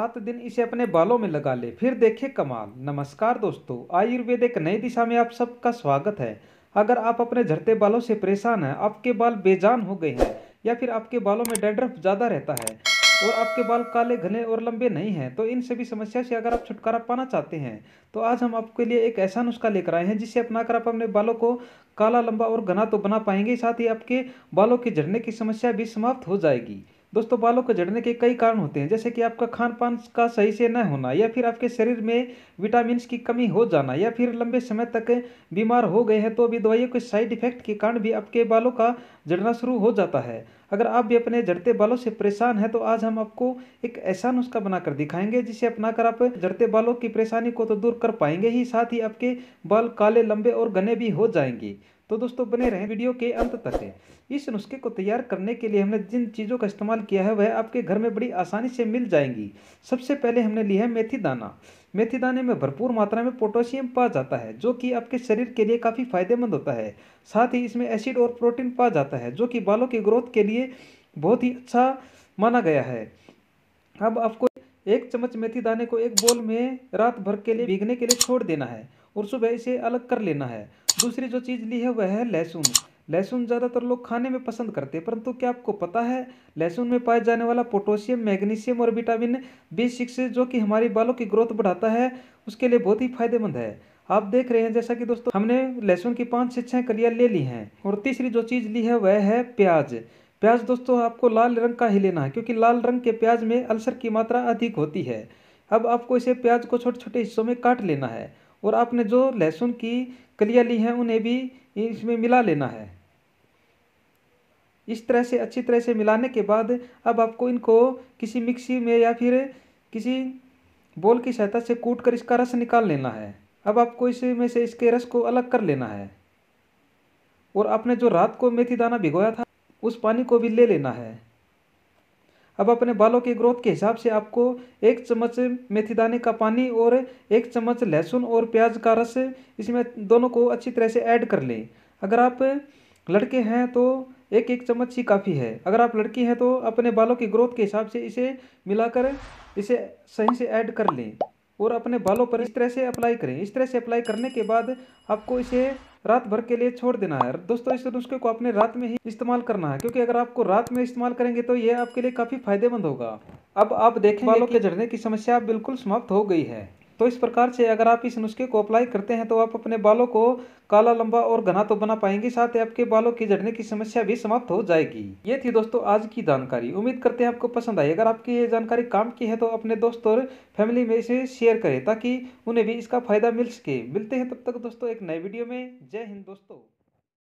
सात दिन इसे अपने बालों में लगा ले। फिर देखे कमाल। नमस्कार दोस्तों, आयुर्वेद एक नई दिशा में आप सबका स्वागत है। अगर आप अपने झड़ते बालों से परेशान हैं, आपके बाल बेजान हो गए हैं, या फिर आपके बालों में डैंड्रफ ज़्यादा रहता है, और आपके बाल काले, घने और लंबे नहीं हैं तो इन सभी समस्या से अगर आप छुटकारा पाना चाहते हैं तो आज हम आपके लिए एक ऐसा नुस्खा लेकर आए हैं जिसे अपनाकर आप अपने बालों को काला, लंबा और घना तो बना पाएँगे, साथ ही आपके बालों के झड़ने की समस्या भी समाप्त हो जाएगी। दोस्तों, बालों को झड़ने के कई कारण होते हैं, जैसे कि आपका खान पान का सही से न होना, या फिर आपके शरीर में विटामिन की कमी हो जाना, या फिर लंबे समय तक बीमार हो गए हैं तो अभी दवाइयों के साइड इफ़ेक्ट के कारण भी आपके बालों का झड़ना शुरू हो जाता है। अगर आप भी अपने झड़ते बालों से परेशान हैं तो आज हम आपको एक ऐसा नुस्खा बनाकर दिखाएँगे, जिसे अपनाकर आप झड़ते बालों की परेशानी को तो दूर कर पाएँगे ही, साथ ही आपके बाल काले, लंबे और घने भी हो जाएँगे। तो दोस्तों, बने रहें वीडियो के अंत तक। इस नुस्खे को तैयार करने के लिए हमने जिन चीज़ों का इस्तेमाल किया है, वह आपके घर में बड़ी आसानी से मिल जाएँगी। सबसे पहले हमने लिया है मेथी दाना। मेथी दाने में भरपूर मात्रा में पोटेशियम पा जाता है, जो कि आपके शरीर के लिए काफ़ी फ़ायदेमंद होता है। साथ ही इसमें एसिड और प्रोटीन पा जाता है, जो कि बालों की ग्रोथ के लिए बहुत ही अच्छा माना गया है। अब आपको एक चम्मच मेथी दाने को एक बोल में रात भर के लिए भीगने के लिए छोड़ देना है और सुबह इसे अलग कर लेना है। दूसरी जो चीज़ ली है वह है लहसुन। लहसुन ज़्यादातर लोग खाने में पसंद करते हैं, परंतु क्या आपको पता है, लहसुन में पाए जाने वाला पोटेशियम, मैग्नीशियम और विटामिन बी सिक्स जो कि हमारी बालों की ग्रोथ बढ़ाता है, उसके लिए बहुत ही फ़ायदेमंद है। आप देख रहे हैं, जैसा कि दोस्तों, हमने लहसुन की पाँच से छः कलियाँ ले ली हैं, और तीसरी जो चीज़ ली है वह है प्याज। प्याज दोस्तों, आपको लाल रंग का ही लेना है, क्योंकि लाल रंग के प्याज में अल्सर की मात्रा अधिक होती है। अब आपको इसे प्याज को छोटे छोटे हिस्सों में काट लेना है और आपने जो लहसुन की कलियाँ ली हैं, उन्हें भी इसमें मिला लेना है। इस तरह से, अच्छी तरह से मिलाने के बाद अब आपको इनको किसी मिक्सी में या फिर किसी बोल की सहायता से कूट कर इसका रस निकाल लेना है। अब आपको इसमें से इसके रस को अलग कर लेना है। और आपने जो रात को मेथी दाना भिगोया था, उस पानी को भी ले लेना है। अब अपने बालों की ग्रोथ के हिसाब से आपको एक चम्मच मेथी दाने का पानी और एक चम्मच लहसुन और प्याज का रस इसमें दोनों को अच्छी तरह से ऐड कर लें। अगर आप लड़के हैं तो एक एक चम्मच ही काफ़ी है। अगर आप लड़की हैं तो अपने बालों की ग्रोथ के हिसाब से इसे मिलाकर इसे सही से ऐड कर लें और अपने बालों पर इस तरह से अप्लाई करें। इस तरह से अप्लाई करने के बाद आपको इसे रात भर के लिए छोड़ देना है दोस्तों इस नुस्खे को अपने रात में ही इस्तेमाल करना है क्योंकि अगर आपको रात में इस्तेमाल करेंगे तो यह आपके लिए काफ़ी फ़ायदेमंद होगा। अब आप देखें बालों के झड़ने की समस्या बिल्कुल समाप्त हो गई है। तो इस प्रकार से अगर आप इस नुस्खे को अप्लाई करते हैं तो आप अपने बालों को काला, लंबा और घना तो बना पाएँगे, साथ ही आपके बालों की झड़ने की समस्या भी समाप्त हो जाएगी। ये थी दोस्तों आज की जानकारी। उम्मीद करते हैं आपको पसंद आई। अगर आपकी ये जानकारी काम की है तो अपने दोस्त और फैमिली में इसे शेयर करें, ताकि उन्हें भी इसका फ़ायदा मिल सके। मिलते हैं तब तक दोस्तों एक नए वीडियो में। जय हिंद दोस्तों।